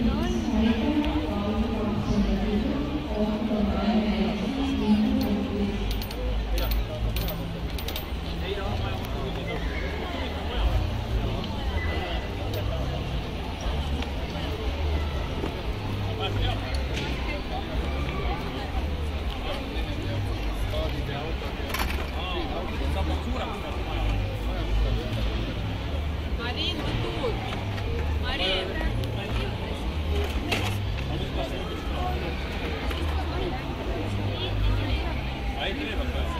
Yeah. eigentlich nicht.